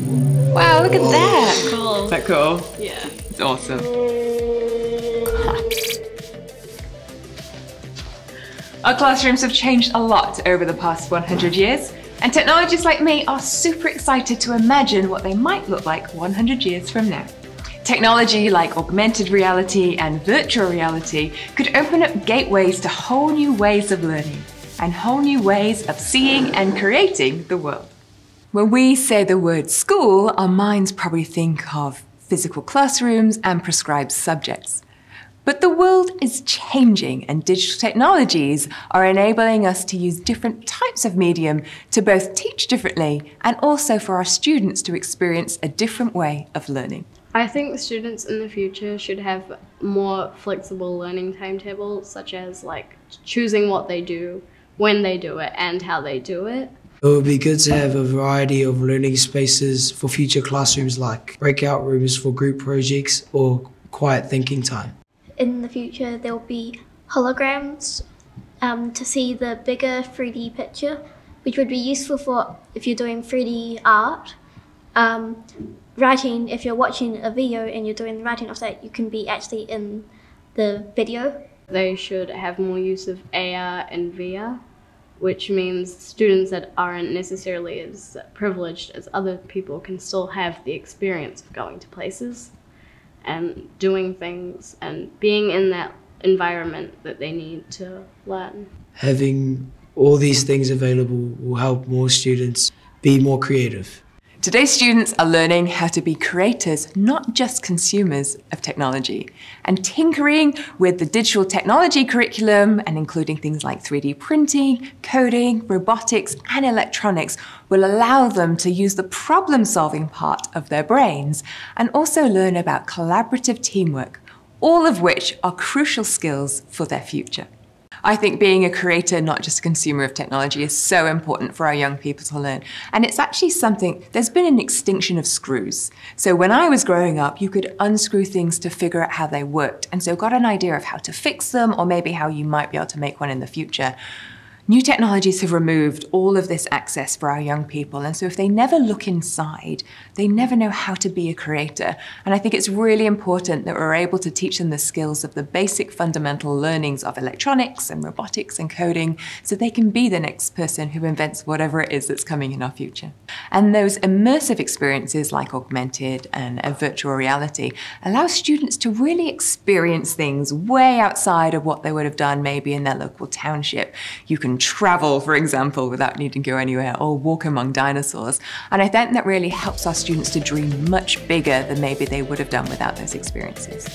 Wow, look at that. Cool. Is that cool? Yeah. It's awesome. Our classrooms have changed a lot over the past 100 years, and technologists like me are super excited to imagine what they might look like 100 years from now. Technology like augmented reality and virtual reality could open up gateways to whole new ways of learning and whole new ways of seeing and creating the world. When we say the word school, our minds probably think of physical classrooms and prescribed subjects. But the world is changing, and digital technologies are enabling us to use different types of medium to both teach differently and also for our students to experience a different way of learning. I think students in the future should have more flexible learning timetables, such as like choosing what they do, when they do it, and how they do it. It would be good to have a variety of learning spaces for future classrooms like breakout rooms for group projects or quiet thinking time. In the future, there will be holograms um, to see the bigger 3D picture, which would be useful for if you're doing 3D art. Um, writing, if you're watching a video and you're doing the writing of that, you can be actually in the video. They should have more use of AR and VR, which means students that aren't necessarily as privileged as other people can still have the experience of going to places and doing things and being in that environment that they need to learn. Having all these things available will help more students be more creative. Today's students are learning how to be creators, not just consumers of technology. And tinkering with the digital technology curriculum and including things like 3D printing, coding, robotics, and electronics will allow them to use the problem solving part of their brains and also learn about collaborative teamwork, all of which are crucial skills for their future. I think being a creator, not just a consumer of technology, is so important for our young people to learn. And it's actually something, there's been an extinction of screws. So when I was growing up, you could unscrew things to figure out how they worked. And so got an idea of how to fix them or maybe how you might be able to make one in the future. New technologies have removed all of this access for our young people. And so if they never look inside, they never know how to be a creator. And I think it's really important that we're able to teach them the skills of the basic fundamental learnings of electronics and robotics and coding so they can be the next person who invents whatever it is that's coming in our future. And those immersive experiences like augmented and, virtual reality allow students to really experience things way outside of what they would have done maybe in their local township. You can travel, for example, without needing to go anywhere, or walk among dinosaurs. And I think that really helps our students to dream much bigger than maybe they would have done without those experiences.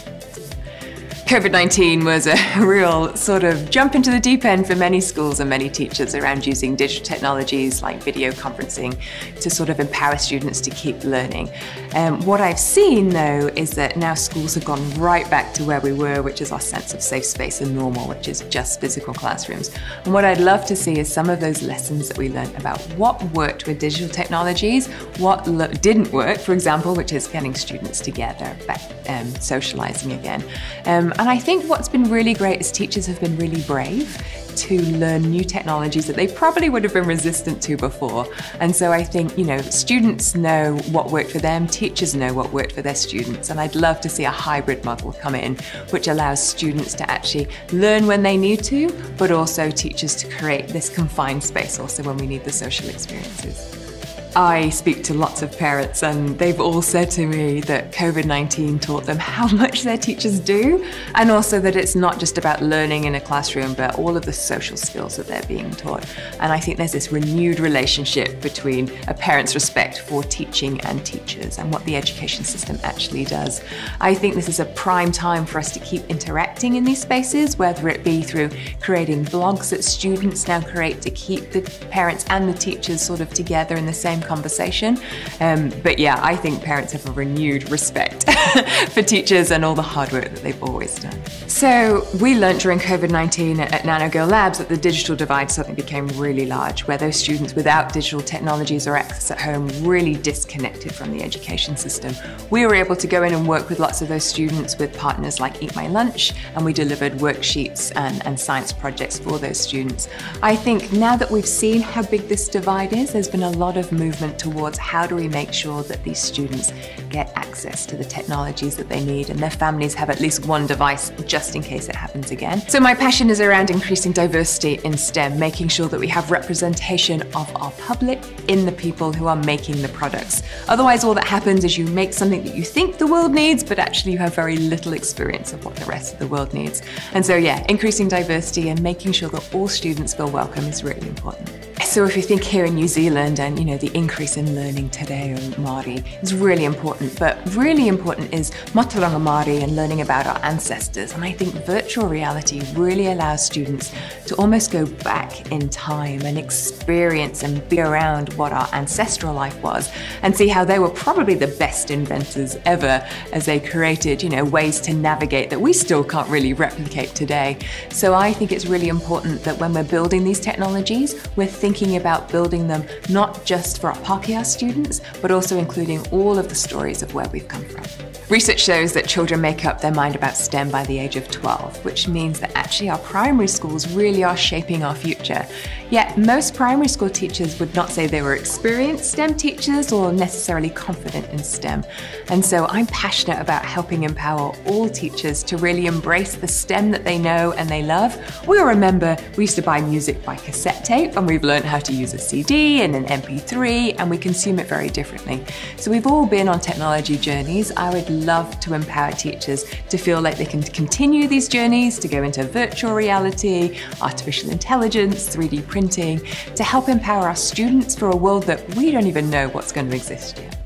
COVID 19 was a real sort of jump into the deep end for many schools and many teachers around using digital technologies like video conferencing to sort of empower students to keep learning. Um, what I've seen though is that now schools have gone right back to where we were, which is our sense of safe space and normal, which is just physical classrooms. And what I'd love to see is some of those lessons that we learned about what worked with digital technologies, what didn't work, for example, which is getting students together, back, um, socializing again. Um, and I think what's been really great is teachers have been really brave to learn new technologies that they probably would have been resistant to before. And so I think, you know, students know what worked for them, teachers know what worked for their students. And I'd love to see a hybrid model come in, which allows students to actually learn when they need to, but also teachers to create this confined space also when we need the social experiences. I speak to lots of parents, and they've all said to me that COVID 19 taught them how much their teachers do, and also that it's not just about learning in a classroom, but all of the social skills that they're being taught. And I think there's this renewed relationship between a parent's respect for teaching and teachers and what the education system actually does. I think this is a prime time for us to keep interacting in these spaces, whether it be through creating blogs that students now create to keep the parents and the teachers sort of together in the same same conversation. Um, but yeah, I think parents have a renewed respect for teachers and all the hard work that they've always done. So we learnt during COVID-19 at, at Nanogirl Labs that the digital divide suddenly became really large, where those students without digital technologies or access at home really disconnected from the education system. We were able to go in and work with lots of those students with partners like Eat My Lunch, and we delivered worksheets and, and science projects for those students. I think now that we've seen how big this divide is, there's been a lot of movement movement towards how do we make sure that these students get access to the technologies that they need and their families have at least one device just in case it happens again. So my passion is around increasing diversity in STEM, making sure that we have representation of our public in the people who are making the products. Otherwise, all that happens is you make something that you think the world needs, but actually you have very little experience of what the rest of the world needs. And so, yeah, increasing diversity and making sure that all students feel welcome is really important. So if you think here in New Zealand and you know the increase in learning te reo Māori is really important, but really important is Mātauranga Māori and learning about our ancestors. And I think virtual reality really allows students to almost go back in time and experience and be around what our ancestral life was and see how they were probably the best inventors ever as they created, you know, ways to navigate that we still can't really replicate today. So I think it's really important that when we're building these technologies, we're thinking thinking about building them not just for our Pākehā students, but also including all of the stories of where we've come from. Research shows that children make up their mind about STEM by the age of 12, which means that actually our primary schools really are shaping our future. Yet most primary school teachers would not say they were experienced STEM teachers or necessarily confident in STEM. And so I'm passionate about helping empower all teachers to really embrace the STEM that they know and they love. We all remember we used to buy music by cassette tape and we've learned how to use a CD and an MP3 and we consume it very differently. So we've all been on technology journeys. I would love to empower teachers to feel like they can continue these journeys, to go into virtual reality, artificial intelligence, 3D printing, to help empower our students for a world that we don't even know what's going to exist yet.